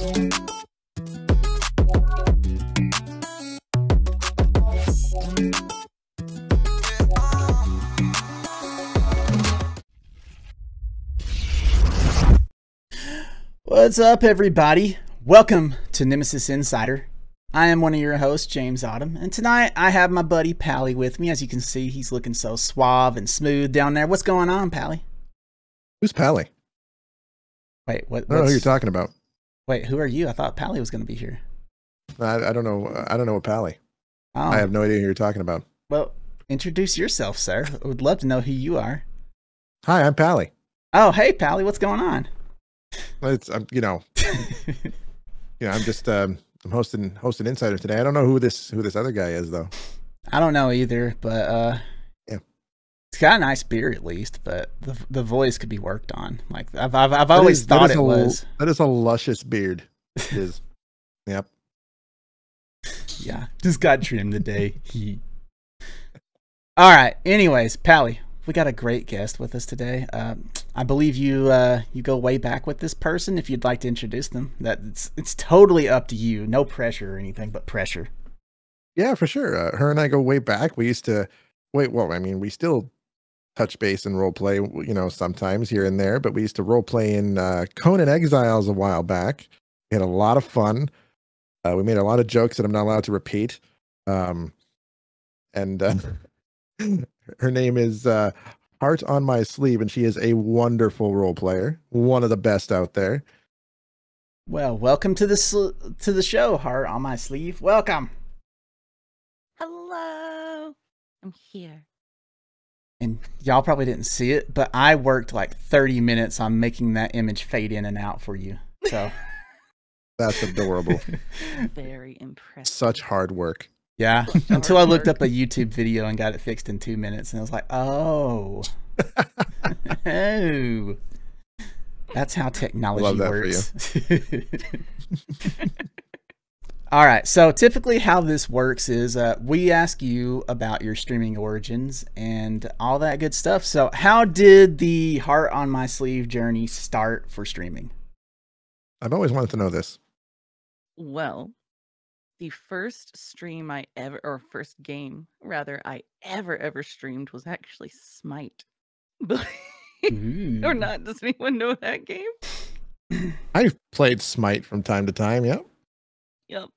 What's up, everybody? Welcome to Nemesis Insider. I am one of your hosts, James Autumn, and tonight I have my buddy Pally with me. As you can see, he's looking so suave and smooth down there. What's going on, Pally? Who's Pally? Wait, what? I don't know who you're talking about. Wait, who are you? I thought Pally was going to be here. I, I don't know. I don't know what Pally. Oh, I have no idea who you're talking about. well, introduce yourself, sir. I would love to know who you are. Hi, I'm Pally. Oh, hey, Pally, what's going on? It's I'm, you know, you know, I'm just um, I'm hosting hosting Insider today. I don't know who this who this other guy is though. I don't know either, but uh, got a nice beard at least. But the the voice could be worked on. Like I've I've, I've always is- thought it a, was. That is a luscious beard. It is. yep. Yeah, just got trimmed the day He. All right. Anyways, Pally, we got a great guest with us today. Um, I believe you uh, you go way back with this person. If you'd like to introduce them, that it's it's totally up to you. No pressure or anything, but pressure. Yeah, for sure. Uh, her and I go way back. We used to wait. Well, I mean, we still touch base and role play. You know, sometimes here and there. But we used to role play in uh, Conan Exiles a while back. We had a lot of fun. Uh, we made a lot of jokes that I'm not allowed to repeat. Um, and uh, her name is uh, Heart on My Sleeve, and she is a wonderful role player, one of the best out there. Well, welcome to the sl- to the show. Heart on my sleeve. Welcome. Hello. I'm here. And y'all probably didn't see it, but I worked like 30 minutes on making that image fade in and out for you. So That's adorable. Very impressive. Such hard work. yeah, Such until I looked work. up a YouTube video and got it fixed in two minutes, and I was like, oh, oh, that's how technology Love that for you. works. All right. So typically, how this works is uh, we ask you about your streaming origins and all that good stuff. So, how did the heart on my sleeve journey start for streaming? I've always wanted to know this. Well, the first stream I ever, or first game rather, I ever ever streamed was actually Smite. Or not, does anyone know that game? I've played Smite from time to time. Yep. Yep.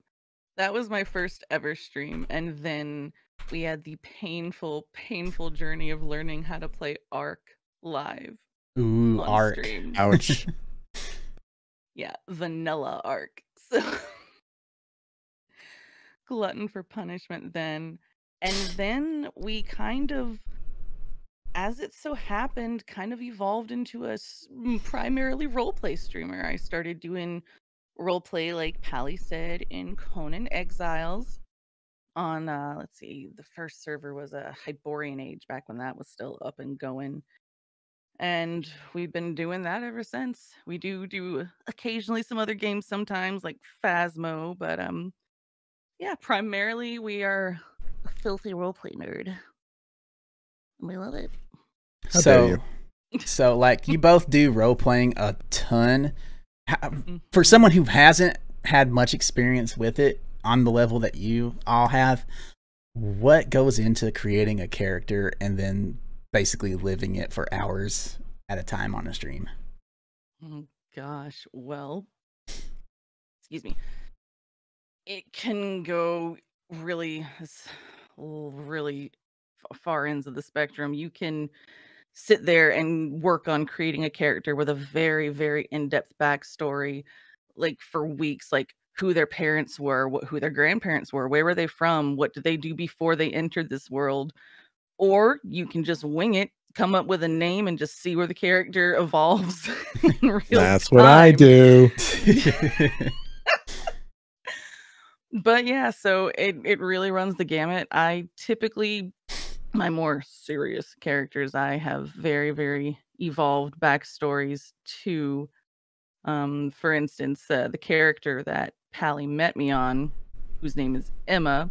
That was my first ever stream. And then we had the painful, painful journey of learning how to play Ark live Ooh, art. stream. Ouch. Yeah, vanilla Ark. So glutton for punishment then. And then we kind of as it so happened kind of evolved into a primarily roleplay streamer. I started doing roleplay like Pally said in Conan Exiles on uh let's see the first server was a Hyborian Age back when that was still up and going and we've been doing that ever since. We do do occasionally some other games sometimes like Phasmo, but um yeah, primarily we are a filthy roleplay nerd. And we love it. How dare so, you. so like you both do role playing a ton. Mhm. for someone who hasn't had much experience with it on the level that you all have, what goes into creating a character and then basically living it for hours at a time on a stream? Oh gosh, well, excuse me. It can go really, really far ends of the spectrum. You can sit there and work on creating a character with a very, very in-depth backstory, like for weeks, like who their parents were, what, who their grandparents were, where were they from, what did they do before they entered this world, or you can just wing it, come up with a name, and just see where the character evolves. in real That's what I do. But yeah, so it it really runs the gamut. I typically my more serious characters, I have very very evolved backstories to. Um, for instance, uh, the character that Pally met me on, whose name is Emma,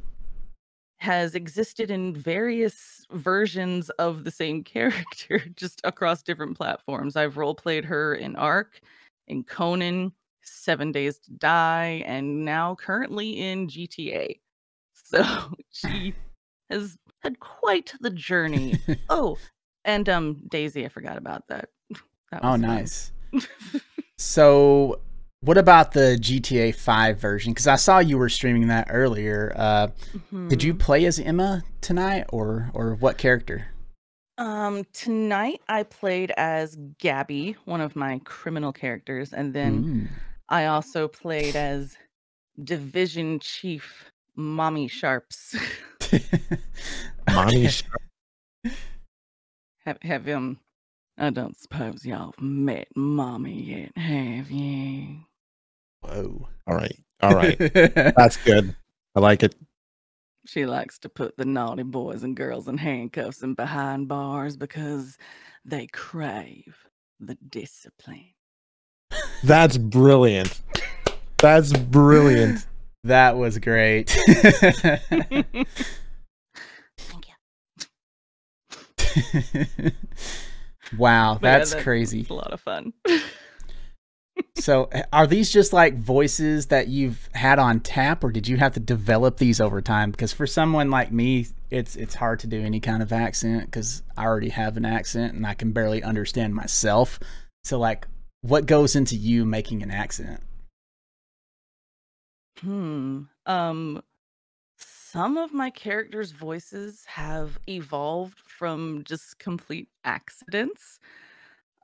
has existed in various versions of the same character, just across different platforms. I've role played her in Ark, in Conan, Seven Days to Die, and now currently in GTA. So she has had quite the journey. oh, and um Daisy, I forgot about that. that oh, nice. So, what about the GTA 5 version? Because I saw you were streaming that earlier. Uh, Did you Mhm. play as Emma tonight, or or what character? Um, tonight I played as Gabby, one of my criminal characters, and then Ooh. I also played as Division Chief Mommy Sharps. Mommy, Okay. sh- have have him. I don't suppose y'all have met Mommy yet, have you? Whoa. all right, all right, that's good. I like it. She likes to put the naughty boys and girls in handcuffs and behind bars because they crave the discipline. That's brilliant. That's brilliant. That was great. Thank you. wow, But yeah, that's that- crazy. A lot of fun. So, eh, are these just like voices that you've had on tap, or did you have to develop these over time? Because for someone like me, it's it's hard to do any kind of accent because I already have an accent and I can barely understand myself. So, like, what goes into you making an accent? Hmm. Um some of my characters' voices have evolved from just complete accidents.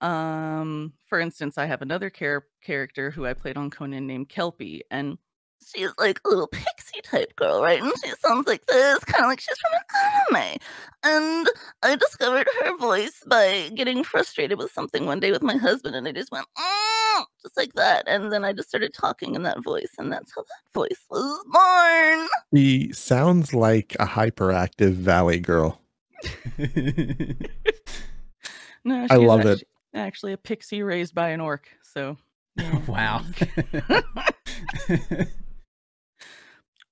Um, for instance, I have another char- character who I played on Conan named Kelpie, and she's like a little pixie type girl, right? And she sounds like this, kind of like she's from an anime. And I discovered her voice by getting frustrated with something one day with my husband, and I just went, "Mm," just like that. And then I just started talking in that voice, and that's how that voice was born. He sounds like a hyperactive valley girl. No, I she's love it. actu- Actually, a pixie raised by an orc. So, yeah. wow.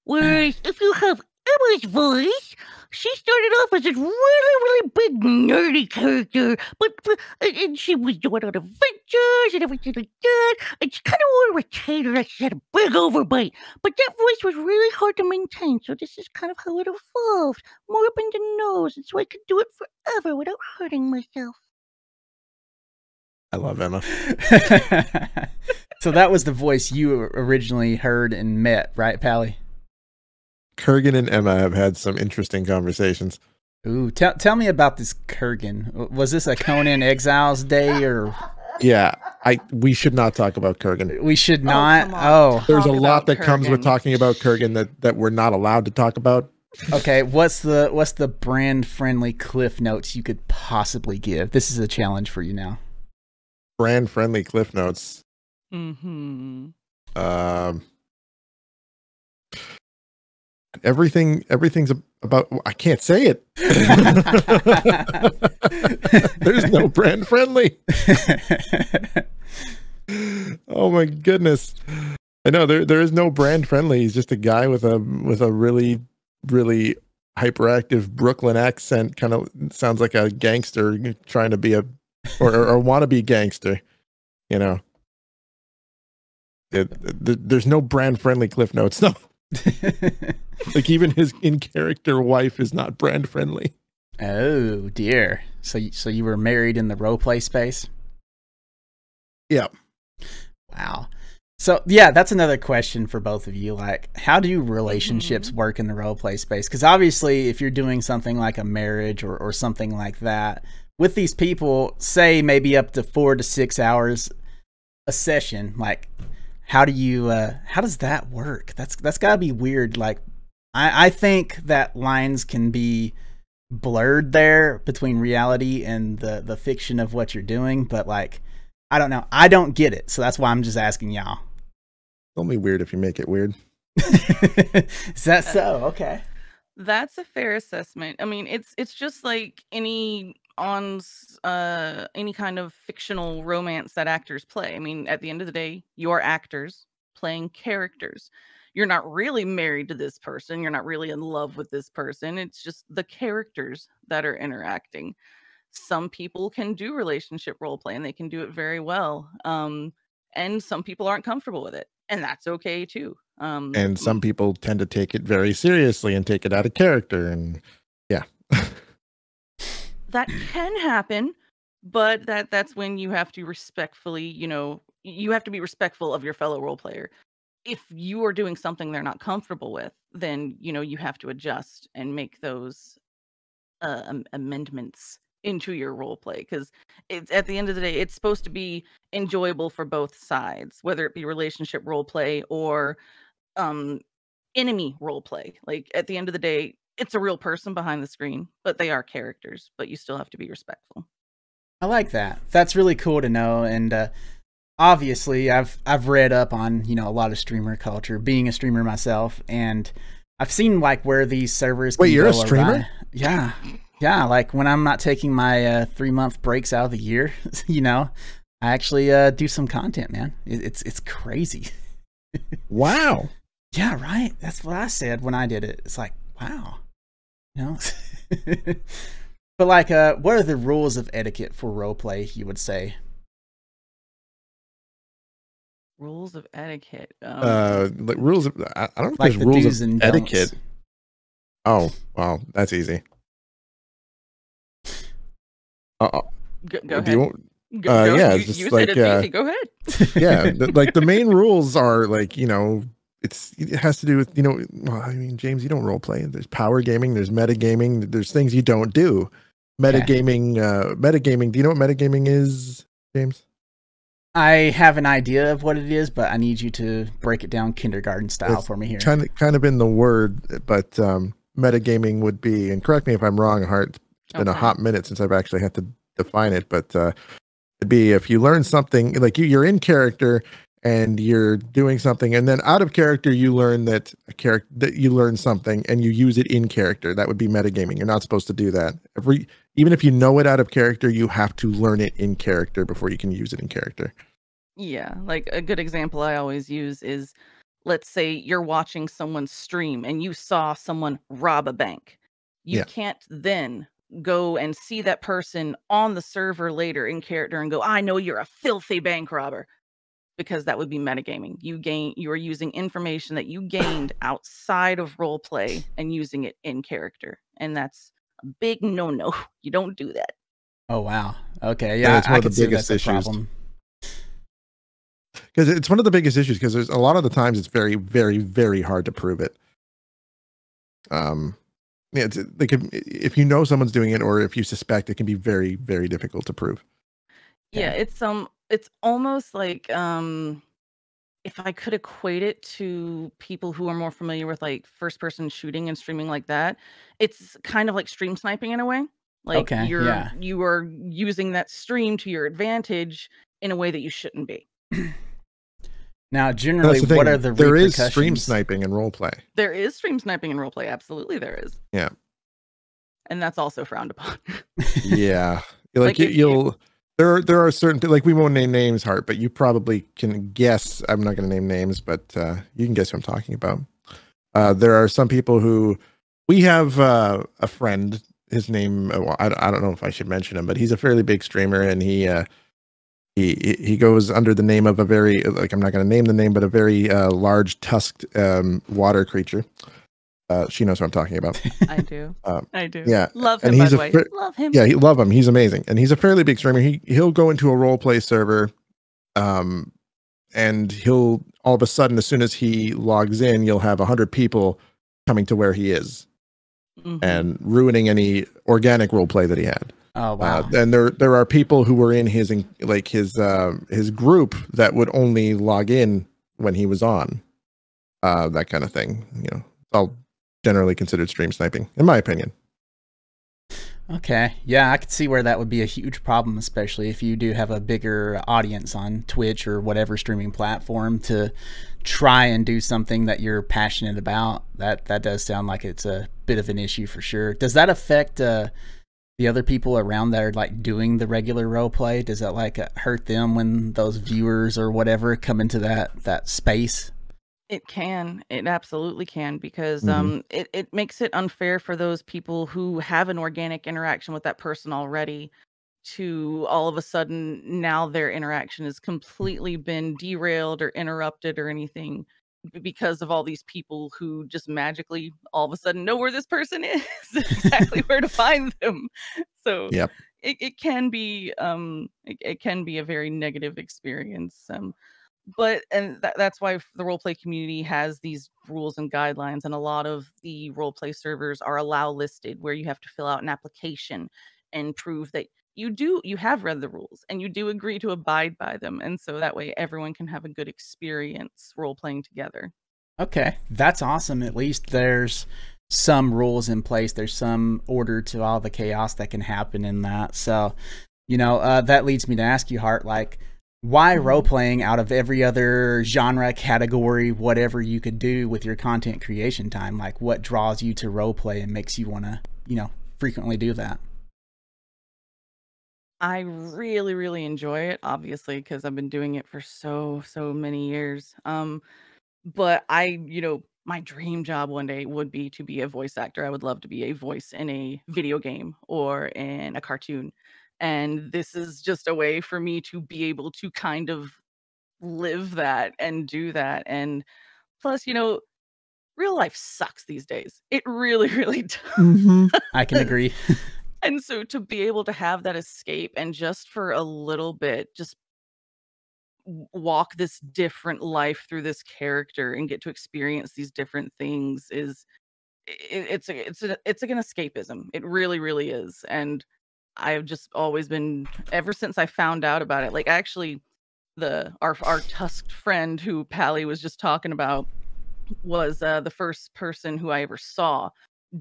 Whereas if you have Emma's voice, she started off as a really, really big nerdy character, but, but and- and she was doing on adventures and everything like that. And she kind of wanted to retain her that she had a big overbite, but that voice was really hard to maintain. So this is kind of how it evolved, more up in the nose, and so I could do it forever without hurting myself. I love Emma. so that was the voice you originally heard and met, right, Pally? Kurgan and Emma have had some interesting conversations. Ooh, tell tell me about this Kurgan. Was this a Conan Exiles day, or Yeah, I we should not talk about Kurgan. we should Oh, not? come on. Oh, There's a lot about that comes with talking about Kurgan that that we're not allowed to talk about. okay. What's the what's the brand friendly cliff notes you could possibly give? This is a challenge for you now. Brand friendly cliff notes. Mm-hmm. Um, everything everything's about. I can't say it. There's no brand friendly. Oh my goodness. I know there there is no brand friendly. He's just a guy with a with a really really hyperactive Brooklyn accent. Kind of sounds like a gangster trying to be a or or, or want to be gangster. You know. It, th- there's no brand friendly cliff notes. No, like even his in character wife is not brand friendly. oh dear. So so you were married in the role play space? Yeah. Wow. So yeah, that's another question for both of you. Like, how do relationships work in the role play space? Because obviously, if you're doing something like a marriage or, or something like that with these people, say maybe up to four to six hours a session, like how do you uh how does that work? That's that's gotta be weird. Like I, I think that lines can be blurred there between reality and the the fiction of what you're doing, but like I don't know. I don't get it. So that's why I'm just asking y'all. Only weird if you make it weird. Is that so? Okay. That's a fair assessment. I mean, it's it's just like any on uh any kind of fictional romance that actors play. I mean, at the end of the day, you're actors playing characters. You're not really married to this person. You're not really in love with this person. It's just the characters that are interacting. Some people can do relationship role play and they can do it very well. Um and some people aren't comfortable with it, and that's okay too. Um, And some people tend to take it very seriously and take it out of character. And yeah, that can happen but that that's when you have to respectfully you know you have to be respectful of your fellow role player if you are doing something they're not comfortable with then you know you have to adjust and make those uh, am- amendments into your role play because it's at the end of the day it's supposed to be enjoyable for both sides whether it be relationship role play or um enemy role play like at the end of the day it's a real person behind the screen but they are characters but you still have to be respectful I like that. That's really cool to know. And uh, obviously, I've I've read up on you know a lot of streamer culture, being a streamer myself, and I've seen like where these servers. Wait, you're a streamer? awry. Yeah, yeah. Like when I'm not taking my uh, three month breaks out of the year, you know, I actually uh, do some content, man. It, it's it's crazy. wow. Yeah, right. That's what I said when I did it. It's like, wow. You know? but like uh what are the rules of etiquette for roleplay, you would say? Rules of etiquette um, Uh, like rules. Of, I, I don't know if Like there's the rules of and don'ts. etiquette. Oh, wow, that's easy. Uh, go, go do ahead you Go- uh, go- yeah, you, just you like, said it's uh, easy go ahead yeah, the, like the main rules are like you know it's it has to do with you know well, I mean James you don't role play there's power gaming there's metagaming there's things you don't do metagaming uh metagaming do you know what metagaming is James I have an idea of what it is, but I need you to break it down kindergarten style It's for me here. kind of kind of in the word but um metagaming would be and correct me if I'm wrong Heart it's been a hot minute since I've actually had to define it but uh it'd be if you learn something like you, you're in character and you're doing something and then out of character you learn that a character that you learn something and you use it in character. That would be metagaming. You're not supposed to do that. Every even if you know it out of character you have to learn it in character before you can use it in character Yeah, like a good example I always use is let's say you're watching someone stream and you saw someone rob a bank. You Yeah. can't then go and see that person on the server later in character and go, I know you're a filthy bank robber. Because that would be metagaming. You gain you are using information that you gained outside of role play and using it in character. And that's a big no no. You don't do that. oh wow. Okay, Yeah, yeah, it's I, one I of the biggest issues. because it's one of the biggest issues because there's a lot of the times it's very very very hard to prove it um yeah it's, they could if you know someone's doing it or if you suspect it can be very very difficult to prove yeah Okay. it's um it's almost like um if i could equate it to people who are more familiar with like first person shooting and streaming like that it's kind of like stream sniping in a way like Okay, you're yeah. you are using that stream to your advantage in a way that you shouldn't be. Now, generally, what are the there is stream sniping and role play. There is stream sniping in roleplay absolutely there is. Yeah. and that's also frowned upon. Yeah. Like, Like, you, if you- you'll there are there are certain like we won't name names Heart but you probably can guess i'm not going to name names but uh you can guess who i'm talking about. Uh there are some people who we have uh a friend his name uh, well, I, I don't know if i should mention him but he's a fairly big streamer and he uh he he- goes under the name of a very like i'm not going to name the name but a very uh large tusked um water creature uh she knows what i'm talking about i do Um, i do yeah love and him by he's the a way fr- love him yeah, he love him. He's amazing, and he's a fairly big streamer. He he'll go into a role play server, um, and he'll all of a sudden, as soon as he logs in, you'll have hundred people coming to where he is Mhm. and ruining any organic role play that he had. Oh wow. Uh, and there there are people who were in his like his uh, his group that would only log in when he was on, uh, that kind of thing. You know, it's all generally considered stream sniping, in my opinion. Okay. Yeah, I could see where that would be a huge problem, especially if you do have a bigger audience on Twitch or whatever streaming platform to try and do something that you're passionate about. That that does sound like it's a bit of an issue for sure. Does that affect uh, the other people around that are like doing the regular role play? Does that like uh, hurt them when those viewers or whatever come into that that space? It can. It absolutely can because Mhm. um it, it makes it unfair for those people who have an organic interaction with that person already to all of a sudden now their interaction has completely been derailed or interrupted or anything b- because of all these people who just magically all of a sudden know where this person is exactly where to find them so Yep. it, it can be um it, it can be a very negative experience um but and tha- that's why the role play community has these rules and guidelines and a lot of the role play servers are allow listed where you have to fill out an application and prove that you do you have read the rules and you do agree to abide by them and so that way everyone can have a good experience role playing together Okay, that's awesome. At least there's some rules in place. There's some order to all the chaos that can happen in that. So, you know, uh, that leads me to ask you, Heart, like, why role playing out of every other genre, category, whatever you could do with your content creation time? Like, what draws you to role play and makes you want to, you know, frequently do that? I really, really enjoy it, obviously, because I've been doing it for so, so many years. Um, but I, you know, my dream job one day would be to be a voice actor. I would love to be a voice in a video game or in a cartoon. And this is just a way for me to be able to kind of live that and do that. And plus, you know, real life sucks these days. It really, really does. Mm-hmm. I can agree. And so to be able to have that escape and just for a little bit, just walk this different life through this character and get to experience these different things is i- i- it's a it's a it's like an escapism. It really, really is. And I've just always been ever since I found out about it. Like actually the our our tusked friend who Pally was just talking about was uh, the first person who I ever saw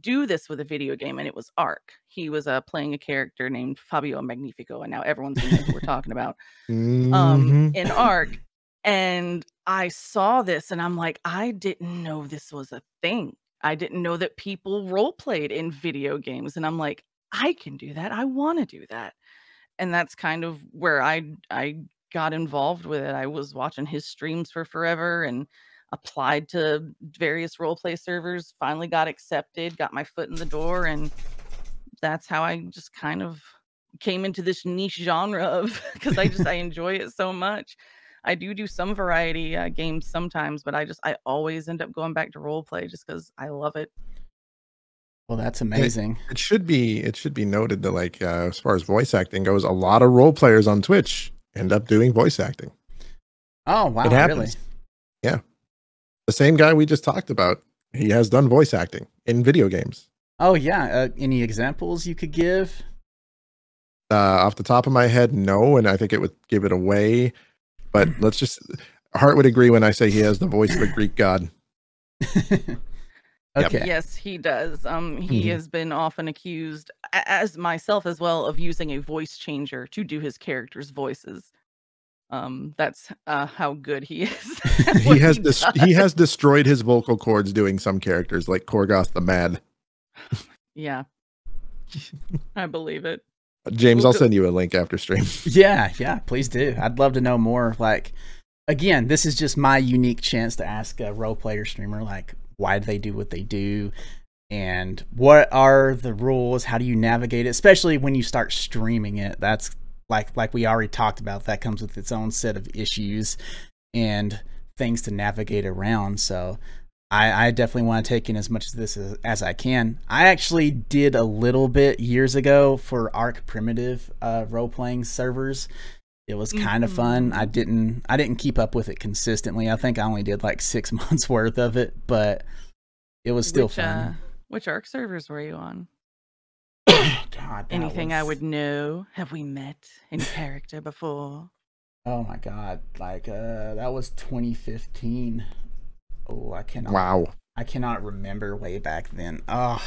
do this with a video game, and it was Ark. He was uh, playing a character named Fabio Magnifico, and now everyone's gonna know who we're talking about Mm-hmm. um, in Ark. And I saw this, and I'm like, I didn't know this was a thing. I didn't know that people role played in video games, and I'm like, I can do that. I want to do that, and that's kind of where I I got involved with it. I was watching his streams for forever and applied to various role play servers. Finally got accepted, got my foot in the door, and that's how I just kind of came into this niche genre of because I just I enjoy it so much. I do do some variety uh, games sometimes, but I just I always end up going back to role play just because I love it. Well, that's amazing. It should be it should be noted that like uh, as far as voice acting goes, a lot of role players on Twitch end up doing voice acting. Oh, wow, it really? happens. Yeah. The same guy we just talked about, he has done voice acting in video games. Oh, yeah. Uh, any examples you could give? Uh, off the top of my head, no, and I think it would give it away. But let's just Heart would agree when I say he has the voice of a Greek god. okay. Yes, he does. Um, he Mhm. has been often accused, as myself as well, of using a voice changer to do his characters' voices. Um, that's uh, how good he is. He what has dis- does. he has destroyed his vocal cords doing some characters like Korgoth the Mad. Yeah, I believe it. James, Well, I'll go- send you a link after stream. Yeah, yeah, please do. I'd love to know more. Like, again, this is just my unique chance to ask a role player streamer, like, why do they do what they do? And what are the rules? How do you navigate it? Especially when you start streaming it. That's like like we already talked about, that comes with its own set of issues and things to navigate around. So I, I definitely want to take in as much of this as, as I can. I actually did a little bit years ago for Ark Primitive uh, role playing servers. It was kind of fun. I didn't I didn't keep up with it consistently. I think I only did like six months worth of it, but it was still which, uh, fun. which Ark servers were you on? God, that Anything I would know? Have we met in character before? Oh my god! Like uh, that was 2015. Oh, I cannot. Wow. I cannot remember way back then. Oh,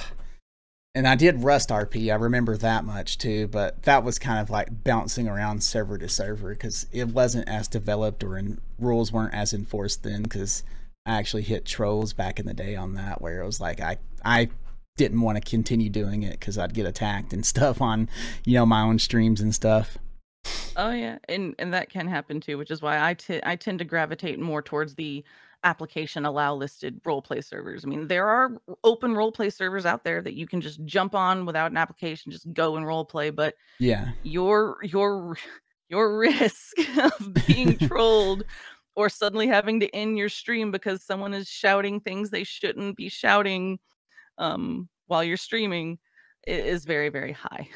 and I did Rust RP. I remember that much too, but that was kind of like bouncing around server to server because it wasn't as developed or in, rules weren't as enforced then. Because I actually hit trolls back in the day on that, where it was like I I didn't want to continue doing it because I'd get attacked and stuff on you know my own streams and stuff. Oh yeah, and and that can happen too, which is why I I tend to gravitate more towards the application allow listed role play servers. I mean, there are open role play servers out there that you can just jump on without an application, just go and role play. But Yeah. your your your risk of being trolled or suddenly having to end your stream because someone is shouting things they shouldn't be shouting um, while you're streaming is very very high.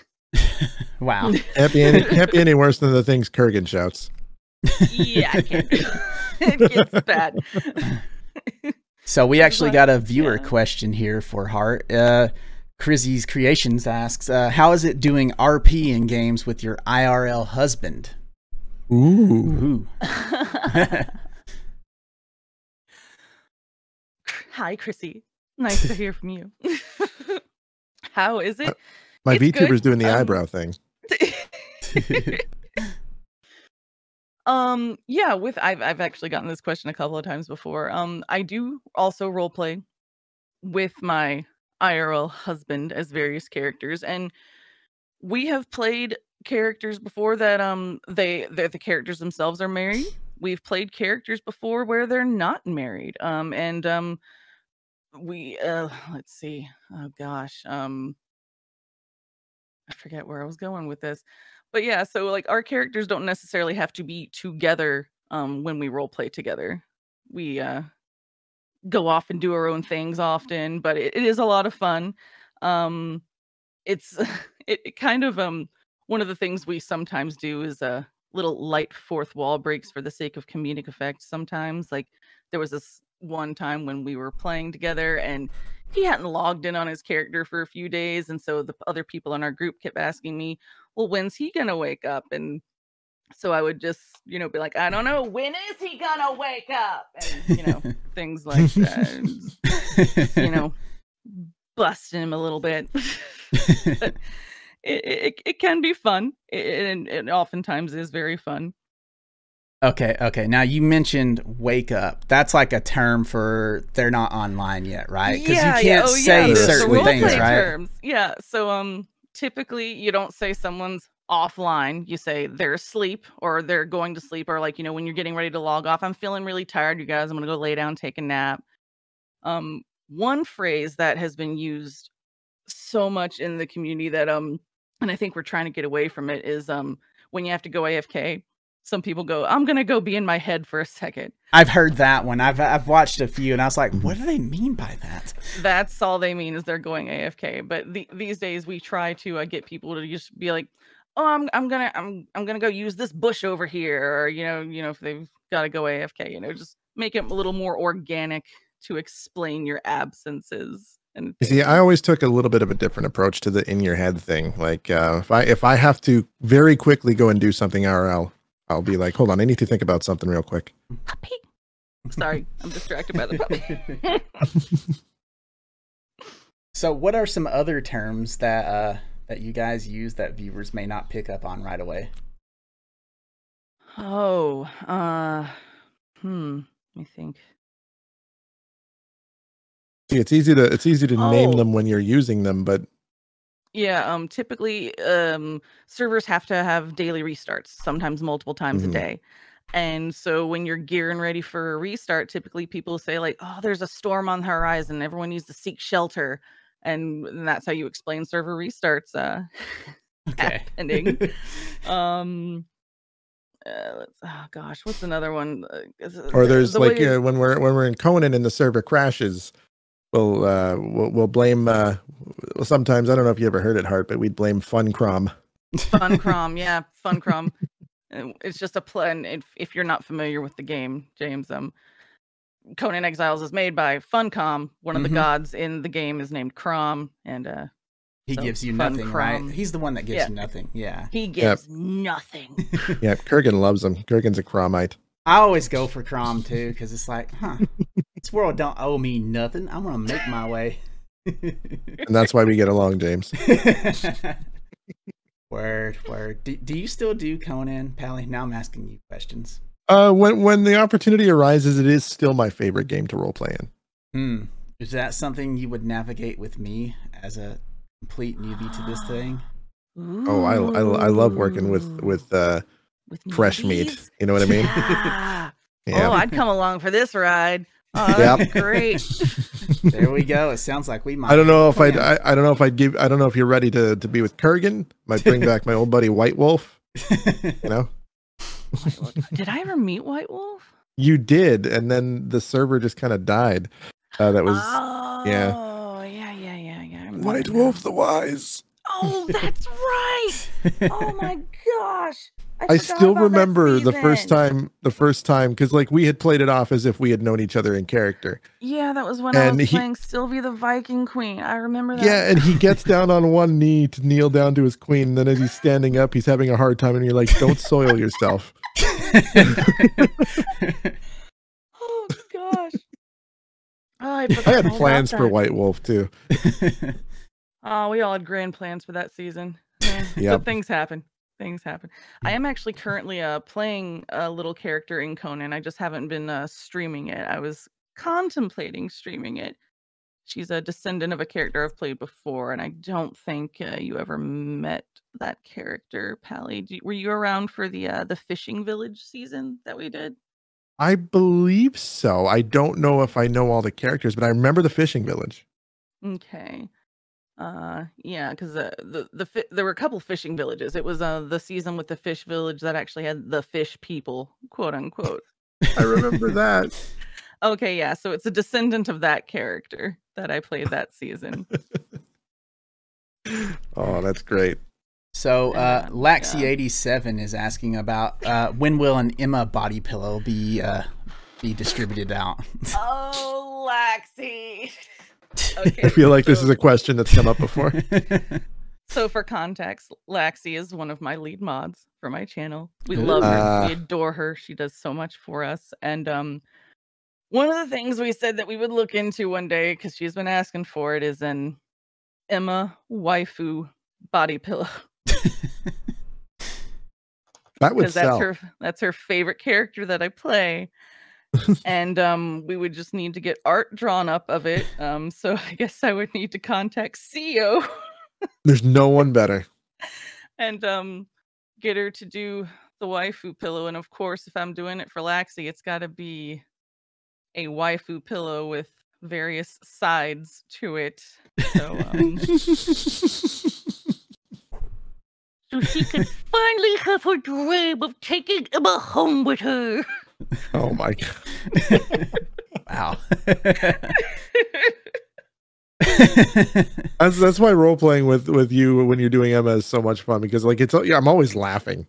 Wow. Can't be any can't be any worse than the things Kurgan shouts. yeah, it, can it gets bad. So we actually got a viewer yeah. question here for Heart. Uh, Crizzy's Creations asks, uh, "How is it doing RP in games with your IRL husband?" Ooh. Ooh. Hi, Chrissy. Nice to hear from you. How is it? My It's VTuber's good. doing the Um, eyebrow thing. Um yeah with i've i've actually gotten this question a couple of times before um i do also role play with my irl husband as various characters and we have played characters before that um they the characters themselves are married. We've played characters before where they're not married um and um we uh let's see oh gosh um i forget where i was going with this but yeah so like our characters don't necessarily have to be together um when we role play together. We uh go off and do our own things often but it, it is a lot of fun. Um it's it, it kind of um one of the things we sometimes do is a little light fourth wall breaks for the sake of comedic effect sometimes. Like there was this one time when we were playing together and he hadn't logged in on his character for a few days and so the other people in our group kept asking me well when's he gonna wake up and so i would just you know be like i don't know when is he gonna wake up and you know things like that you know busting him a little bit it, it, it can be fun it, and it oftentimes is very fun okay, okay. Now you mentioned "wake up." That's like a term for they're not online yet, right? Because yeah, you can't Oh, say yeah. certain things, right? terms. Yeah. So um typically you don't say someone's offline. You say they're asleep or they're going to sleep or like, you know, when you're getting ready to log off, I'm feeling really tired, you guys. I'm gonna go lay down, take a nap. Um one phrase that has been used so much in the community that um and I think we're trying to get away from it is um when you have to go AFK. Some people go, I'm gonna go be in my head for a second. I've heard that one. I've I've watched a few, and I was like, "What do they mean by that?" that's all they mean is they're going AFK. But the, these days we try to uh, get people to just be like, "Oh, I'm I'm gonna I'm I'm gonna go use this bush over here," or you know you know if they've got to go AFK, you know, just make it a little more organic to explain your absences. And You see. I always took a little bit of a different approach to the in your head thing. Like uh, if I if I have to very quickly go and do something IRL, I'll be like, hold on, I need to think about something real quick. puppy. Sorry, I'm distracted by the puppy. so, what are some other terms that uh, that you guys use that viewers may not pick up on right away? oh, uh, hmm. Let me think. See, it's easy to it's easy to name Oh. them when you're using them, but Yeah, um typically um servers have to have daily restarts, sometimes multiple times Mhm. a day. And so when you're gearing ready for a restart, typically people say like, "Oh, there's a storm on the horizon. Everyone needs to seek shelter." And, and that's how you explain server restarts uh Okay. happening. um uh, let's, oh gosh, what's another one? Uh, is it- or there's the like way- uh, when we're when we're in Conan and the server crashes, we'll uh we'll, we'll blame uh well, sometimes I don't know if you ever heard it Hart, but we'd blame Funcrom. Funcrom, yeah, Funcrom. Uh, It's just a plan. If, if you're not familiar with the game, James, um, Conan Exiles is made by Funcom. One of Mhm. the gods in the game is named Crom, and uh, He So, gives you fun nothing, right? He's the one that gives Yeah. you nothing. Yeah. he gives nothing. Yeah, Kurgan loves him. Kurgan's a Cromite. I always go for Crom too because it's like, huh, this world don't owe me nothing. I'm gonna make my way. And that's why we get along, James. word, word. Do, do you still do Conan, Pally? Now I'm asking you questions. Uh when when the opportunity arises, it is still my favorite game to role play in. Hmm. Is that something you would navigate with me as a complete newbie to this thing? Oh, I, I, I love working with with uh with fresh meat. You know what I mean? Yeah. Yeah. Oh, I'd come along for this ride. Oh, Yep. great. There we go. It sounds like we might. I don't know if I'd. I I don't know if I'd give I don't know if you're ready to to be with Kurgan. Might bring back my old buddy White Wolf. You know, Did I ever meet White Wolf? you did, and then the server just kind of died. Uh, that was oh, yeah. yeah, yeah, yeah, yeah. I remember White now. Wolf the Wise. Oh, that's right. Oh my gosh. I, I still remember the first time, the first time, because like we had played it off as if we had known each other in character. Yeah, that was when I And was he- playing Sylvia the Viking Queen. I remember that. Yeah, and he gets down on one knee to kneel down to his queen. And then as he's standing up, he's having a hard time, and you're like, "Don't soil yourself." Oh gosh. Oh, I, I had plans for. White Wolf too. Oh, we all had grand plans for that season. Yeah, Yep. But things happen. Things happen. I am actually currently uh playing a little character in Conan. I just haven't been uh streaming it. I was contemplating streaming it. She's a descendant of a character I've played before, and I don't think uh, you ever met that character, Pally. Do, were you around for the uh, the fishing village season that we did? I believe so. I don't know if I know all the characters, but I remember the fishing village. Okay. Uh yeah, because uh, the the fi- there were a couple fishing villages. It was uh the season with the fish village that actually had the fish people, quote unquote. I remember that. Okay, yeah, so it's a descendant of that character that I played that season. Oh, that's great. So, uh, Um, Laxy87 is asking about uh, when will an Emma body pillow be uh, be distributed out? oh, Laxi. I feel like this is a question that's come up before. So for context, Laxi is one of my lead mods for my channel. We love her. Ah. we adore her. She does so much for us. And um one of the things we said that we would look into one day because she's been asking for it is an Emma waifu body pillow. That would Because that's sell. her that's her favorite character that I play. and um we would just need to get art drawn up of it. Um so I guess I would need to contact CEO. There's no one better. and um get her to do the waifu pillow and of course if i'm doing it for laxi it's got to be a waifu pillow with various sides to it so um, So she can finally have her dream of taking Emma home with her. Oh my god. wow. That's that's why role playing with with you when you're doing Emma is so much fun because like it's yeah, I'm always laughing.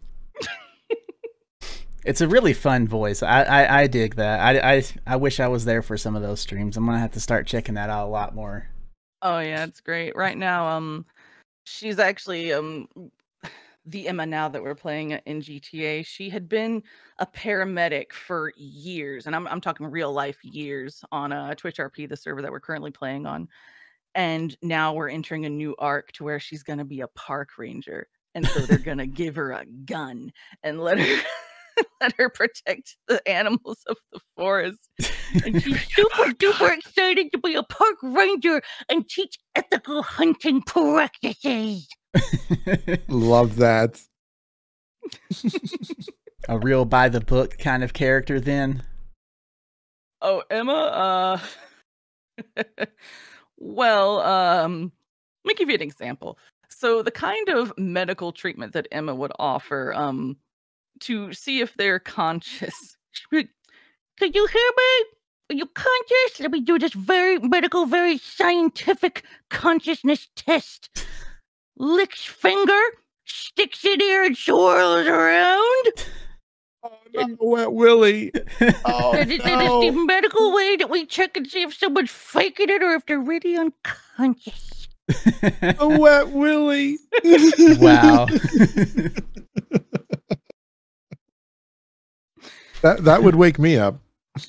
it's a really fun voice. I, I, I dig that. I, I, I wish I was there for some of those streams. I'm gonna have to start checking that out a lot more. oh yeah it's great right now um she's actually um the Emma now that we're playing in GTA, she had been a paramedic for years, and I'm I'm talking real life years on uh, Twitch RP, the server that we're currently playing on. And now we're entering a new arc to where she's gonna be a park ranger, and so they're gonna give her a gun and let her let her protect the animals of the forest. And she's super duper excited to be a park ranger and teach ethical hunting practices. Love that. a real by the book kind of character then. Oh, Emma, uh well, um let me give you an example. So the kind of medical treatment that Emma would offer um to see if they're conscious. She'd be like, Can you hear me? Are you conscious? Let me do this very medical, very scientific consciousness test. Licks finger, sticks it here and swirls around. Oh, no, wet Willie. Oh, That is, that is the medical way that we check and see if someone's faking it or if they're really unconscious. A wet Willie. wow. That that would wake me up.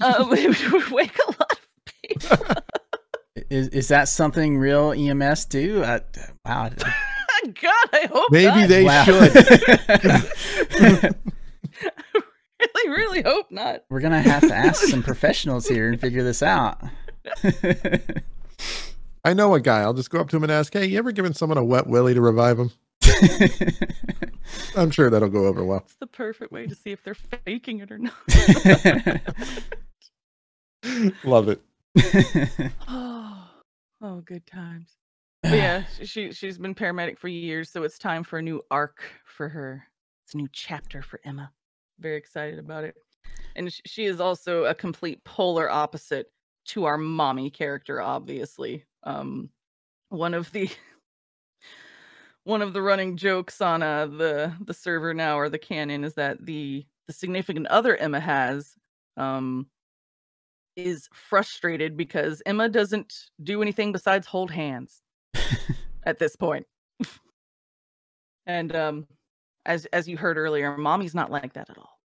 Um it would wake a lot of people. Is is that something real EMS do? Uh, wow. God, I hope Maybe not. they wow. should. really, really hope not. We're gonna have to ask some professionals here and figure this out. I know a guy. I'll just go up to him and ask, "Hey, you ever given someone a wet Willie to revive him?" I'm sure that'll go over well. It's the perfect way to see if they're faking it or not. Love it. Oh, good times. But yeah, sh- she she's been paramedic for years, so it's time for a new arc for her. It's a new chapter for Emma. Very excited about it. And sh- she is also a complete polar opposite to our mommy character, obviously. Um, one of the one of the running jokes on uh the the server now or the canon is that the the significant other Emma has um is frustrated because Emma doesn't do anything besides hold hands at this point. and um as as you heard earlier, mommy's not like that at all.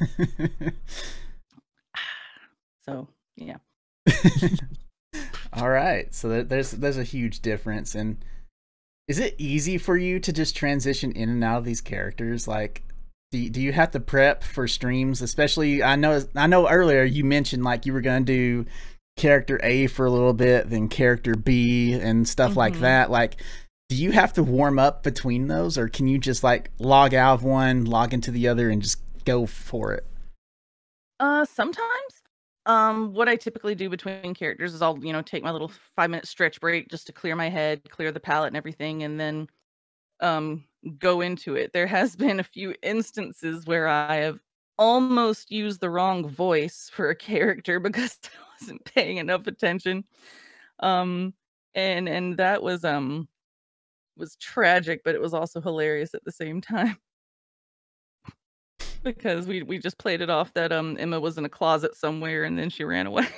So, yeah. All right. So there's there's a huge difference and is it easy for you to just transition in and out of these characters like do you, do you have to prep for streams? Especially I know I know earlier you mentioned like you were going to do character A for a little bit then character B and stuff like Mhm. that. Like do you have to warm up between those or can you just like log out of one log into the other and just go for it? Uh sometimes. Um what I typically do between characters is I'll, you know, take my little 5 minute stretch break just to clear my head, clear the palette and everything and then um go into it. There has been a few instances where I have almost used the wrong voice for a character because I wasn't paying enough attention. Um and and that was um was tragic, but it was also hilarious at the same time. because we we just played it off that um Emma was in a closet somewhere and then she ran away.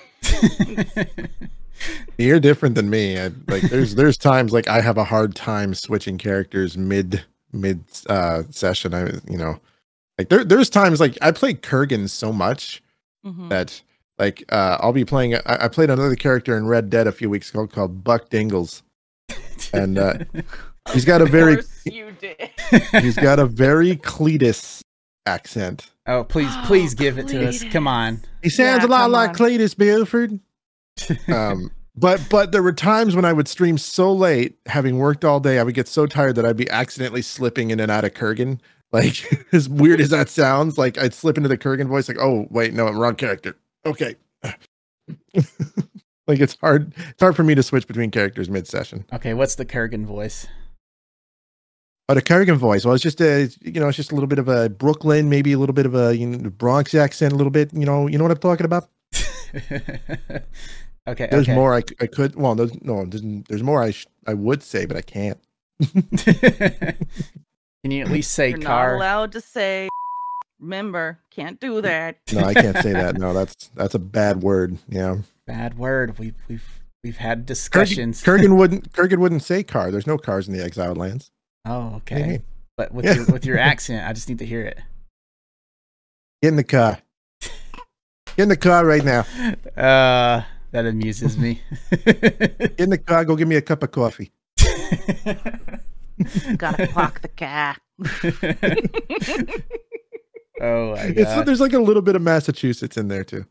You're different than me. I, like there's there's times like I have a hard time switching characters mid mid uh session. I you know like there there's times like I play Kurgan so much Mhm. that like uh I'll be playing I, I played another character in Red Dead a few weeks ago called Buck Dingles. And, uh, He's got a very you did. he's got a very Cletus accent. oh please Oh, please give it to us come on He sounds Yeah, a lot like on. Cletus Buford. um but but there were times when I would stream so late, having worked all day, I would get so tired that I'd be accidentally slipping in and out of Kurgan. Like as weird as that sounds, like I'd slip into the Kurgan voice, like, oh wait, no, I'm wrong character. Okay. like it's hard it's hard for me to switch between characters mid session. okay what's the kurgan voice oh, But a Kurgan voice, well, it's just a you know, it's just a little bit of a Brooklyn, maybe a little bit of a you know, Bronx accent, a little bit, you know, you know what I'm talking about? okay There's okay. more I could. Well, there's no. There's, there's more I sh- I would say, but I can't. Can you at least say You're not car? allowed to say remember, can't do that. No, I can't say that. No, that's that's a bad word. Yeah, Bad word. We've we've we've had Kurgan, discussions. Kurgan wouldn't. Kurgan wouldn't say car. There's no cars in the exiled lands. oh, What do you okay. But with Yeah. your with your accent, I just need to hear it. Get in the car. Get in the car right now. Uh, that amuses me. In the car. Go give me a cup of coffee. Gotta clock the car. oh my It's god. there's like a little bit of Massachusetts in there too.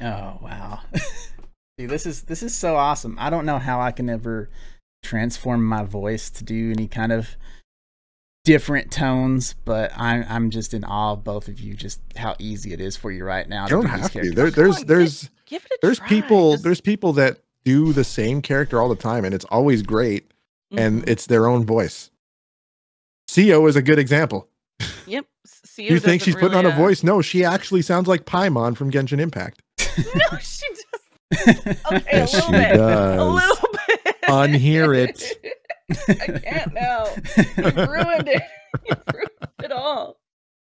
oh wow. See, this is this is so awesome. I don't know how I can ever transform my voice to do any kind of different tones, but I'm I'm just in awe of both of you. Just how easy it is for you right now. You don't do these have to. characters. There, there's on, there's Give it a there's try. people Just- there's people that do the same character all the time, and it's always great, and Mhm. it's their own voice. Co is a good example. Yep. S- Sia you think doesn't she's putting on a uh, voice? No, she actually sounds like Paimon from Genshin Impact. No, she just okay, Yes, a little she bit. does. A little bit. Unhear it. I can't now. You ruined it. You ruined it all.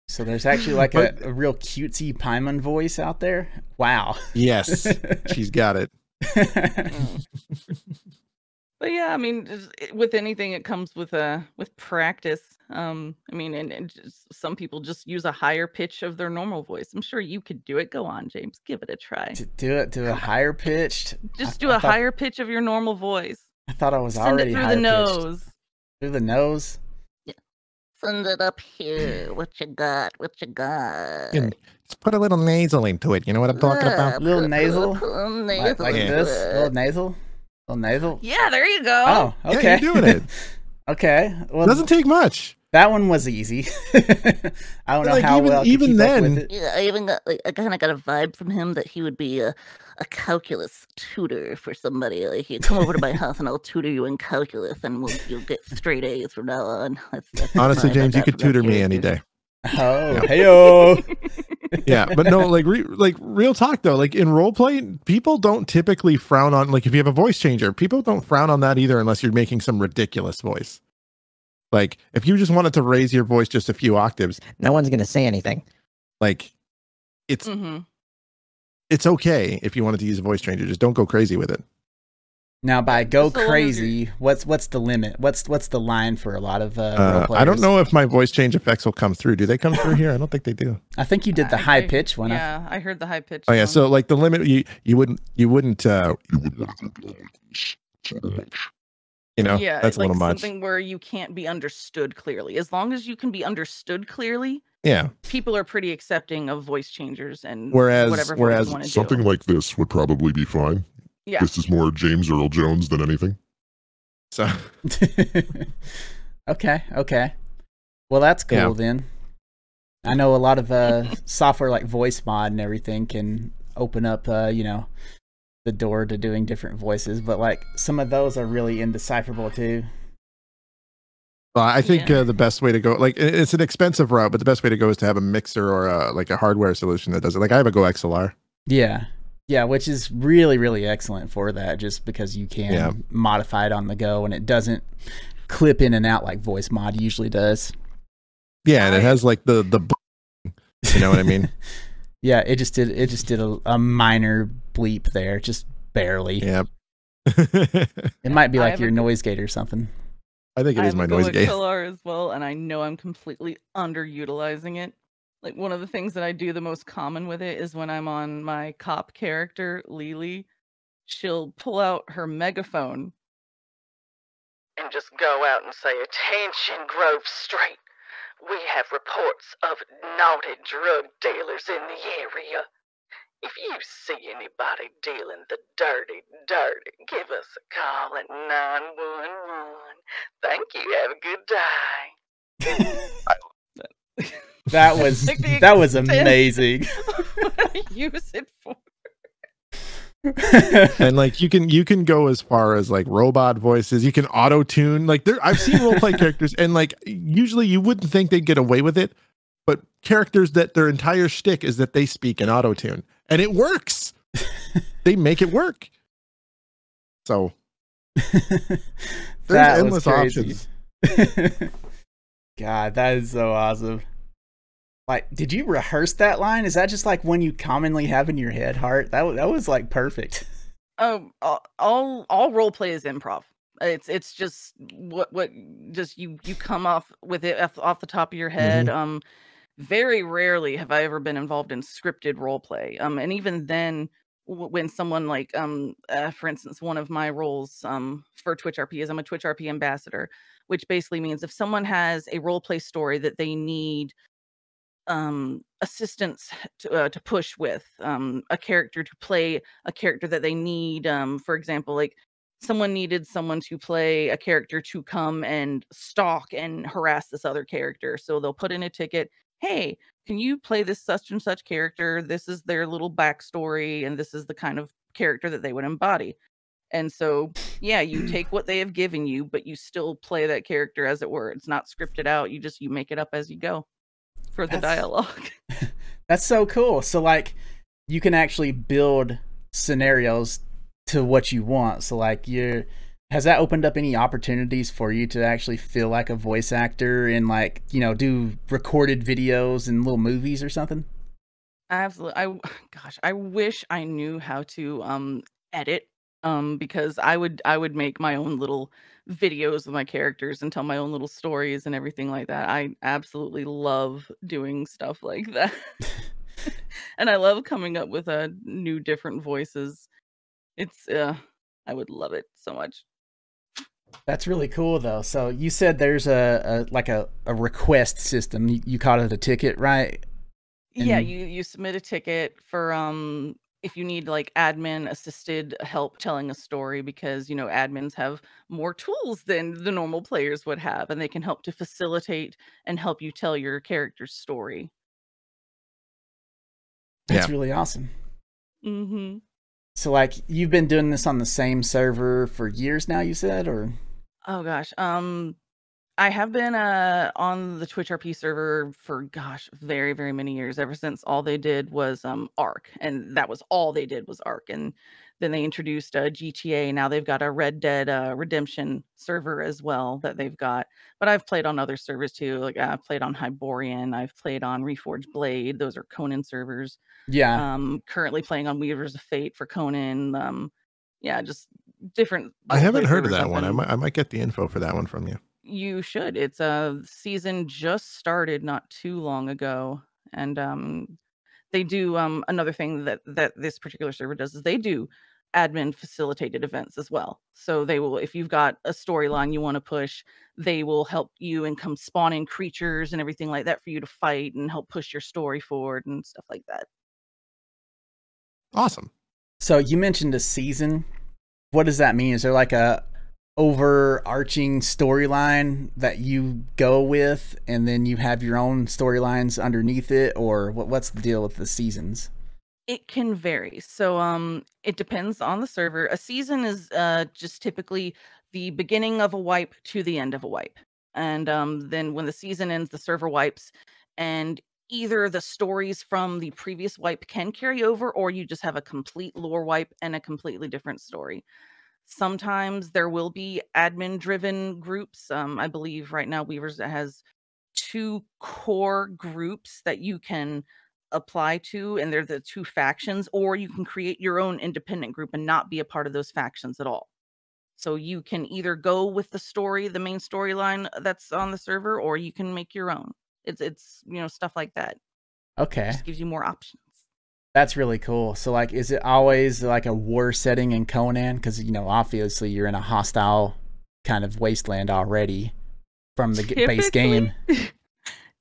So there's actually like a, But- a real cutesy Paimon voice out there. Wow. Yes, she's got it. But yeah, I mean, with anything, it comes with a with practice. Um, I mean, and, and just, some people just use a higher pitch of their normal voice. I'm sure you could do it. Go on, James. Give it a try. do it Do a higher pitched. Just do I a thought- higher pitch of your normal voice. I thought I was Send already it through higher the pitched. nose. Through the nose. Send it up here. What you got? What you got? And just put a little nasal into it. You know what I'm talking about? Little put- nasal? put a Like, nasal like into this. it. Little nasal. Little nasal. Yeah, there you go. Oh, Yeah, okay. you're doing it. Okay. Well, It doesn't take much. that one was easy. I don't know Like, how even- well even keep up with then- it. Yeah, I even got like I kind of got a vibe from him that he would be a, a calculus tutor for somebody. Like you come over to my house and I'll tutor you in calculus, and we'll you'll get straight A's from now on. That's, that's Honestly, James, you could tutor me any day. Oh, Yeah. heyo. yeah but no like re- like real talk though like in role play people don't typically frown on like if you have a voice changer people don't frown on that either unless you're making some ridiculous voice like if you just wanted to raise your voice just a few octaves No one's gonna say anything. like it's hmm it's okay if you wanted to use a voice changer just don't go crazy with it Now, by go So long as you're- crazy, what's what's the limit? What's what's the line for a lot of uh, role uh, players? i don't know if my voice change effects will come through do they come through here i don't think they do I think you did the I- high I- pitch one. I- Yeah, I heard the high pitch. oh yeah so like the limit you you wouldn't you wouldn't uh you know yeah, that's a like little much something where you can't be understood clearly. As long as you can be understood clearly, yeah people are pretty accepting of voice changers and Whereas- whatever whereas you Something do. like this would probably be fine. yeah, This is more James Earl Jones than anything. so okay, okay. Well, that's cool Yeah. then. I know a lot of uh, software like Voice Mod and everything can open up, uh, you know, the door to doing different voices, but like some of those are really indecipherable too. Well, I think Yeah. uh, the best way to go, like, it's an expensive route, but the best way to go is to have a mixer or a, like a hardware solution that does it. Like, I have a Go XLR. Yeah. Yeah, which is really, really excellent for that just because you can Yeah. modify it on the go and it doesn't clip in and out like Voice Mod usually does. Yeah, and it has like the the, you know what I mean? Yeah, it just did it just did a, a minor bleep there, just barely. yeah. It might be like your noise gate or something. I think it is my noise gate. XLR as well, and I know I'm completely underutilizing it. Like one of the things that I do the most common with it is when I'm on my cop character, Lily, she'll pull out her megaphone and just go out and say, Attention, Grove Street. We have reports of naughty drug dealers in the area. If you see anybody dealing the dirty, dirty, give us a call at 911. Thank you. Have a good day. That was Like that was amazing. use it for. and like you can you can go as far as like robot voices. You can auto tune. Like there, I've seen role play characters, and like usually you wouldn't think they'd get away with it, but characters that their entire shtick is that they speak in auto tune, and it works. they make it work. So there's That was endless crazy. options. God, that is so awesome. Like, did you rehearse that line? Is that just like one you commonly have in your head, Heart? That that was like perfect. Um, all all, all role play is improv. It's it's just what what just you you come off with it off, off the top of your head. Um, very rarely have I ever been involved in scripted role play. Um, and even then, when someone like um, uh, for instance, one of my roles um for Twitch RP is I'm a Twitch RP ambassador, which basically means if someone has a role play story that they need um assistance to, uh, to push with um a character to play a character that they need um for example like someone needed someone to play a character to come and stalk and harass this other character so they'll put in a ticket hey can you play this such and such character? This is their little backstory and this is the kind of character that they would embody. And so yeah you take what they have given you but you still play that character as it were. It's not scripted out. You just you make it up as you go for the That's- dialogue. That's so cool. So like, you can actually build scenarios to what you want. So like, you're has that opened up any opportunities for you to actually feel like a voice actor and like you know do recorded videos and little movies or something? Absolutely. i gosh, I wish I knew how to um edit um because I would I would make my own little videos of my characters and tell my own little stories and everything like that. I absolutely love doing stuff like that. and I love coming up with uh new different voices. It's uh I would love it so much. That's really cool though. So you said there's a, a like a, a request system. You, you called it a ticket, right? yeah you you submit a ticket for um if you need like admin assisted help telling a story because you know admins have more tools than the normal players would have and they can help to facilitate and help you tell your character's story That's Yeah. really awesome. mm-hmm. So like you've been doing this on the same server for years now, you said, or? Oh gosh um i have been uh on the twitch rp server for gosh very very many years. Ever since all they did was um Ark and that was all they did was Ark and then they introduced a gta now they've got a red dead uh, redemption server as well that they've got but i've played on other servers too like i've played on hyborian i've played on reforged blade those are conan servers yeah. um currently playing on weavers of fate for conan um yeah just different I haven't heard of that one. I might, I might get the info for that one from you. you should. It's a season just started not too long ago, and um, they do um another thing that that this particular server does is they do admin facilitated events as well. So they will, if you've got a storyline you want to push, they will help you and come spawn in creatures and everything like that for you to fight and help push your story forward and stuff like that. Awesome. So you mentioned a season. What does that mean? Is there like a overarching storyline that you go with and then you have your own storylines underneath it or what what's the deal with the seasons? It can vary. So um it depends on the server. A season is uh just typically the beginning of a wipe to the end of a wipe. And um then when the season ends the server wipes and either the stories from the previous wipe can carry over or you just have a complete lore wipe and a completely different story. Sometimes there will be admin driven groups. Um I believe right now Weavers has two core groups that you can apply to and they're the two factions or you can create your own independent group and not be a part of those factions at all so you can either go with the story the main storyline that's on the server or you can make your own it's it's you know stuff like that Okay. just gives you more options That's really cool. So like is it always like a war setting in Conan cuz you know obviously you're in a hostile kind of wasteland already from the g- base game.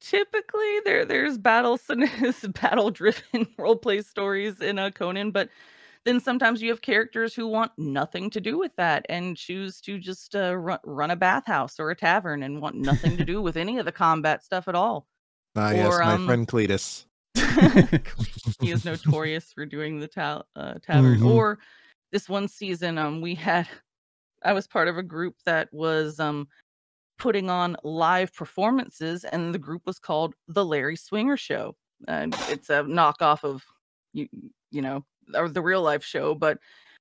typically there there's battle battle driven role play stories in a conan but then sometimes you have characters who want nothing to do with that and choose to just uh, run, run a bathhouse or a tavern and want nothing to do with any of the combat stuff at all Ah, yes, my um, friend Cletus. He is notorious for doing the ta- uh, tavern. Mhm. Or this one season, um, we had I was part of a group that was um putting on live performances, and the group was called the Larry Swinger Show. And it's a knockoff of you you know or the real life show, but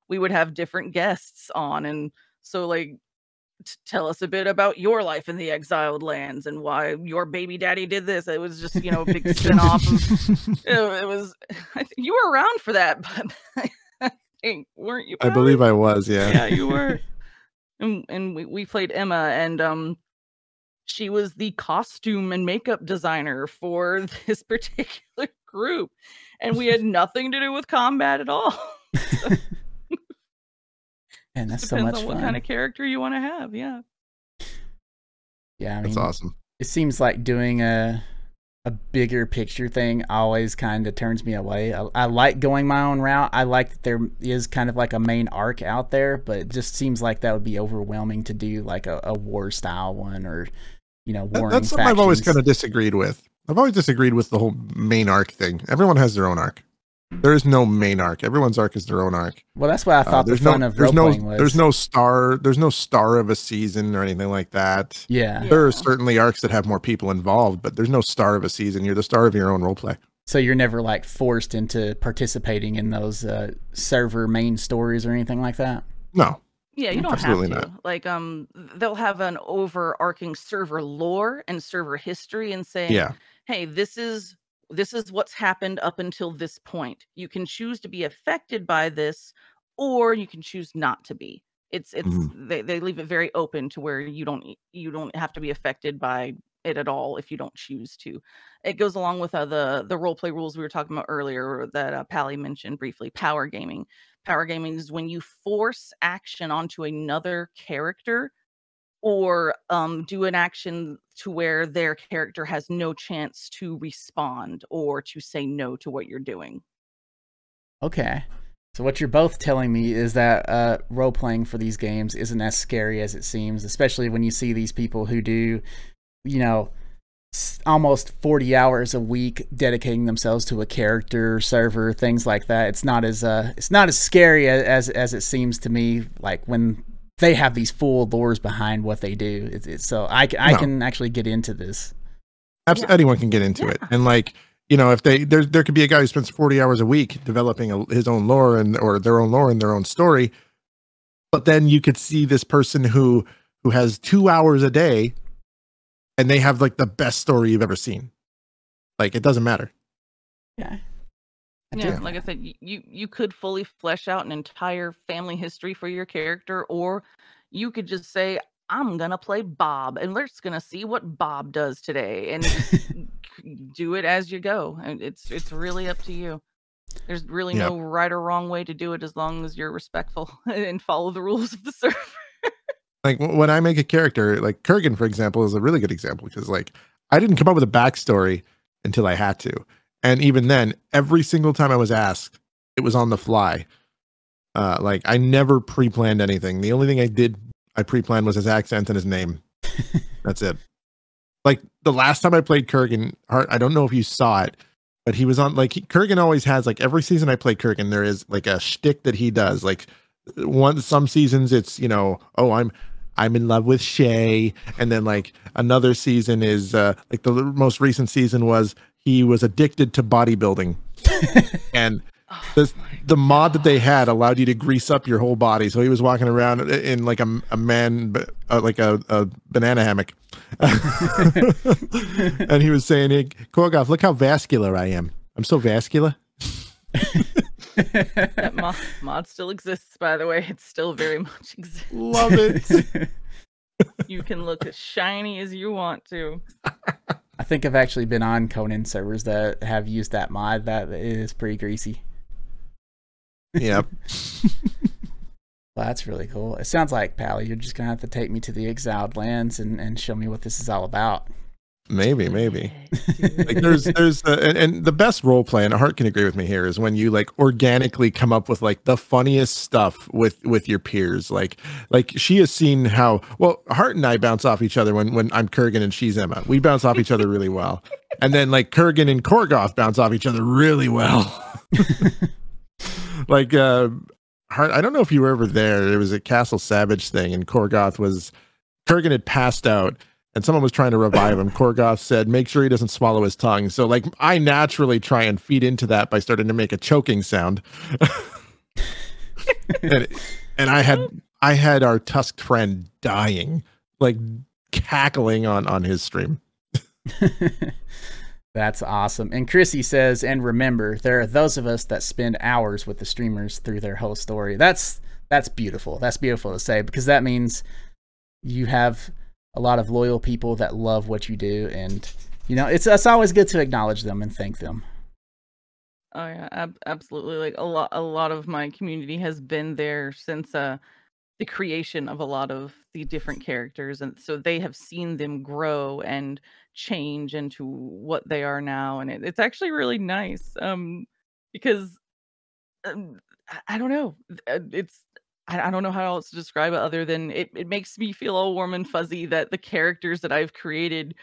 we would have different guests on, and so like. T- Tell us a bit about your life in the exiled lands and why your baby daddy did this. It was just, you know, a big spin off of it, it was I think you were around for that but i think weren't you I Pally? believe I was, yeah. yeah you were and, and we, we played emma and um she was the costume and makeup designer for this particular group and we had nothing to do with combat at all And that's so depends much on what fun. kind of character you want to have yeah yeah, I That's awesome. it seems like doing a a bigger picture thing always kind of turns me away. I, I like going my own route. I like that there is kind of like a main arc out there, but it just seems like that would be overwhelming to do like a, a war style one or you know That- warring that's something I've always kind of disagreed with. I've always disagreed with the whole main arc thing. Everyone has their own arc. There is no main arc. Everyone's arc is their own arc. Well, that's why I Uh, thought the there's fun no, of there's no, was. there's no star, there's no star of a season or anything like that. yeah. Yeah. There are certainly arcs that have more people involved, but there's no star of a season. You're the star of your own role play. So you're never like forced into participating in those uh, server main stories or anything like that. No, Yeah, you don't Absolutely have to. Like, um, they'll have an overarching server lore and server history, and saying, yeah, "Hey, this is this is what's happened up until this point. You can choose to be affected by this, or you can choose not to be. It's it's they, they leave it very open to where you don't you don't have to be affected by it at all if you don't choose to. It goes along with uh, the the role play rules we were talking about earlier that uh, Pally mentioned briefly. Power gaming. Power gaming is when you force action onto another character or um, do an action to where their character has no chance to respond or to say no to what you're doing. Okay. So what you're both telling me is that uh, role playing for these games isn't as scary as it seems, especially when you see these people who do, you know, almost 40 hours a week dedicating themselves to a character, server, things like that. It's not as uh, it's not as scary as as it seems to me. Like when they have these full lores behind what they do. It's, it's so I can, I No. can actually get into this. Abs- Yeah. anyone can get into it and like you know if they there there could be a guy who spends 40 hours a week developing a, his own lore and or their own lore and their own story but then you could see this person who who has 2 hours a day and they have like the best story you've ever seen like it doesn't matter Yeah. I Yeah, do. like I said, you you could fully flesh out an entire family history for your character, or you could just say, "I'm gonna play Bob, and we're just gonna see what Bob does today," and do it as you go. And it's it's really up to you. There's really Yep. no right or wrong way to do it, as long as you're respectful and follow the rules of the server. like when I make a character, like Kurgan, for example, is a really good example because like I didn't come up with a backstory until I had to, and even then, every single time I was asked, it was on the fly. Uh, like I never pre-planned anything. The only thing I did I pre-planned was his accent and his name. That's it. Like the last time I played Kurgan, Heart, I don't know if you saw it, but he was on like he, Kurgan always has like every season I play Kurgan, there is like a shtick that he does. Like one some seasons it's you know oh I'm I'm in love with Shay, and then like another season is uh like the most recent season was he was addicted to bodybuilding, and Oh the mod that they had allowed you to grease up your whole body. So he was walking around in like a, a man, uh, like a, a banana hammock. and he was saying, hey, Korgoth, look how vascular I am. I'm so vascular. that mod, mod still exists, by the way. It still very much exists. Love it. You can look as shiny as you want to. I think I've actually been on Conan servers that have used that mod. That is pretty greasy. yep. Well, that's really cool. It sounds like, Pally, you're just gonna have to take me to the exiled lands and, and show me what this is all about. Maybe, maybe. Like there's there's uh, and, and the best role play and Heart can agree with me here is when you like organically come up with like the funniest stuff with with your peers. Like like she has seen how well Heart and I bounce off each other when when I'm Kurgan and she's Emma. We bounce off each other really well. And then like Kurgan and Korgoth bounce off each other really well. Like uh Heart I don't know if you were ever there. It was a Castle Savage thing and Korgoth was Kurgan had passed out and someone was trying to revive him. Korgoth said, "Make sure he doesn't swallow his tongue." So, like, I naturally try and feed into that by starting to make a choking sound. and, and I had I had our tusked friend dying, like cackling on on his stream. That's awesome. And Chrissy says, and remember, there are those of us that spend hours with the streamers through their whole story. That's that's beautiful. That's beautiful to say because that means you have a lot of loyal people that love what you do, and you know it's it's always good to acknowledge them and thank them. Oh yeah, ab- absolutely. Like a lot, a lot of my community has been there since uh the creation of a lot of the different characters, and so they have seen them grow and change into what they are now, and it, it's actually really nice. Um, because um, I, don't know, uh, it's I, I don't know how else to describe it other than it. It makes me feel all warm and fuzzy that the characters that I've created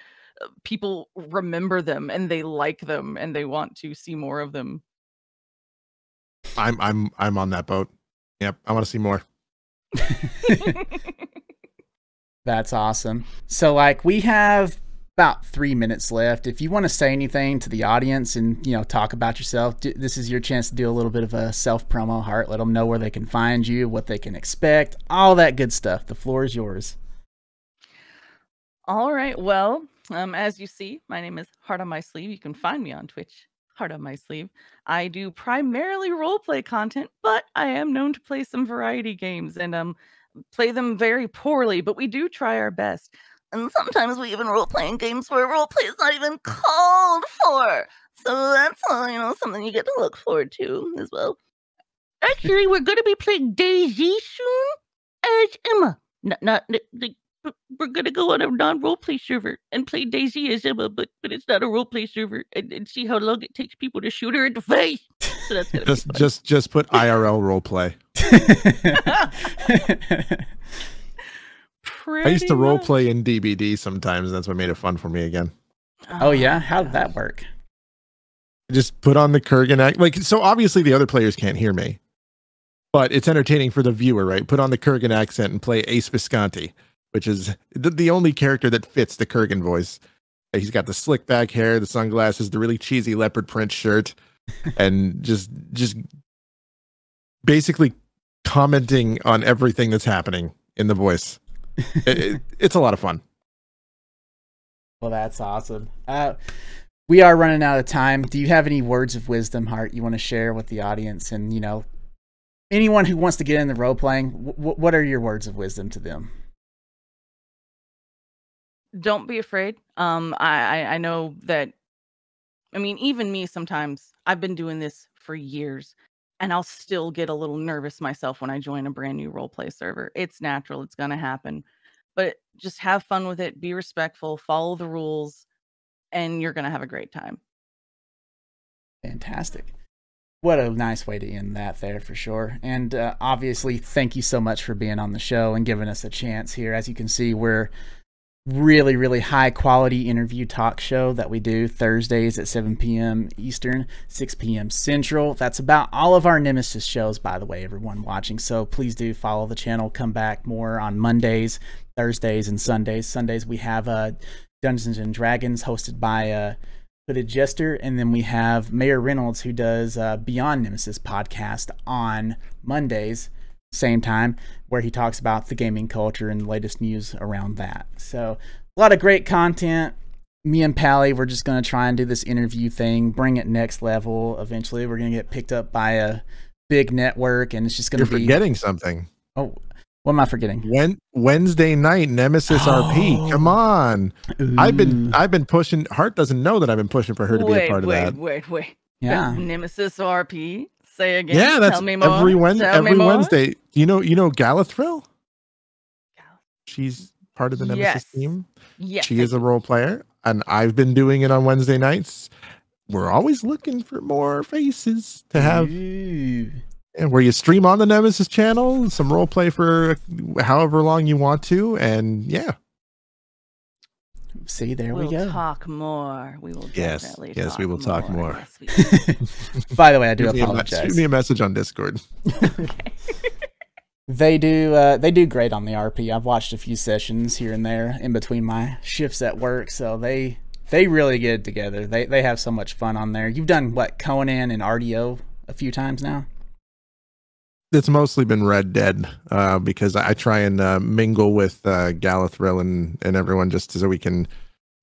uh, people remember them and they like them and they want to see more of them. I'm I'm I'm on that boat. Yep, I want to see more. That's awesome. So, like, we have about three minutes left. If you want to say anything to the audience and you know talk about yourself, d- this is your chance to do a little bit of a self promo. Heart, let them know where they can find you, what they can expect, all that good stuff. The floor is yours. All right. Well, um, as you see, my name is Heart on My Sleeve. You can find me on Twitch, Heart on My Sleeve. I do primarily roleplay content, but I am known to play some variety games and um play them very poorly, but we do try our best. And sometimes we even role play in games where roleplay is not even called for. So that's uh, you know something you get to look forward to as well. Actually, we're going to be playing DayZ soon as Emma. Not, not, n- we're going to go on a non roleplay server and play DayZ as Emma, but, but it's not a roleplay server and, and see how long it takes people to shoot her in the face. So that's Just just just put IRL role play. I used to Pretty role much. play in DBD sometimes. and That's what made it fun for me again. oh yeah, ah, how did that work? Just put on the Kurgan act. Like so, obviously the other players can't hear me, but it's entertaining for the viewer, right? Put on the Kurgan accent and play Ace Visconti, which is the, the only character that fits the Kurgan voice. He's got the slick back hair, the sunglasses, the really cheesy leopard print shirt, and just just basically commenting on everything that's happening in the voice. It- it- it's a lot of fun. Well, that's awesome. Uh, we are running out of time. Do you have any words of wisdom, Heart, you want to share with the audience? And, you know, anyone who wants to get into role playing, w- what are your words of wisdom to them? don't be afraid. Um, I, I I know that. I mean, even me sometimes. I've been doing this for years, and I'll still get a little nervous myself when I join a brand new role play server. It's natural. It's gonna happen, but just have fun with it. Be respectful. Follow the rules, and you're gonna have a great time. Fantastic. What a nice way to end that there for sure. And uh, obviously, thank you so much for being on the show and giving us a chance here. As you can see, we're really, really high quality interview talk show that we do Thursdays at 7 p.m. Eastern, 6 p.m. Central. That's about all of our Nemesis shows, by the way, everyone watching. So please do follow the channel. Come back more on Mondays, Thursdays, and Sundays. Sundays we have uh, Dungeons and Dragons hosted by uh, Hooded Jester, and then we have Mayor Reynolds who does uh, Beyond Nemesis podcast on Mondays, same time, where he talks about the gaming culture and the latest news around that. So a lot of great content. Me and Pally, we're just gonna try and do this interview thing, bring it next level. Eventually, we're gonna get picked up by a big network, and it's just gonna You're be. forgetting something. Oh, what am I forgetting? When Wednesday night Nemesis RP. Come Oh. on. I've been I've been pushing Heart doesn't know that I've been pushing for her to be a part of that. wait, wait, wait. yeah. Nemesis RP. Say again. Yeah, that's Tell me more. every Wednesday Tell me every more. Wednesday. You know you know Galathril? Gal- She's part of the Nemesis Yes. team. Yes. she is a role player and I've been doing it on Wednesday nights. We're always looking for more faces to have Ooh. and where you stream on the Nemesis channel, some role play for however long you want to and yeah. See, there we'll we go. talk more. We will Yes, definitely yes, we will talk more. Yes, will. By the way, I do Shoot me, a, me- apologize. shoot me a message on Discord. okay. They do uh, they do great on the RP. I've watched a few sessions here and there in between my shifts at work, so they they really get it together. They they have so much fun on there. You've done what Conan and RDO a few times now. It's mostly been Red Dead uh, because I try and uh, mingle with uh, Galathril and, and everyone just so we can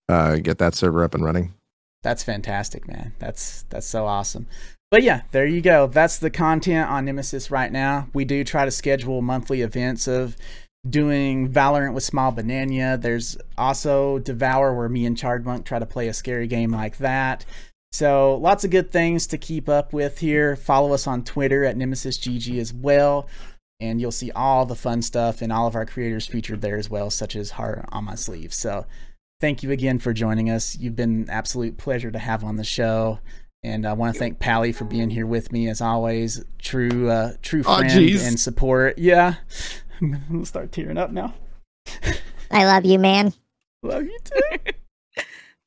uh, get that server up and running. That's fantastic, man. That's that's so awesome. But yeah, there you go. That's the content on Nemesis right now. We do try to schedule monthly events of doing Valorant with Small Banana. There's also Devour where me and Chardmonk try to play a scary game like that. So lots of good things to keep up with here. Follow us on Twitter at NemesisGG as well. And you'll see all the fun stuff and all of our creators featured there as well, such as Heart on My Sleeve. So thank you again for joining us. You've been an absolute pleasure to have on the show. And I want to thank Pally for being here with me as always. True, uh, true friend jeez. and support. Yeah, I'm gonna start tearing up now. I love you, man. Love you too.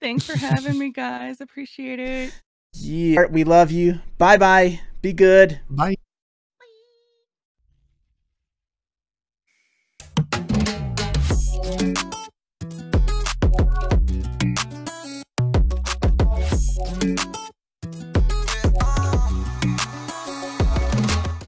Thanks for having me, guys. Appreciate it. Yeah, we love you. Bye bye. Be good. Bye. Bye.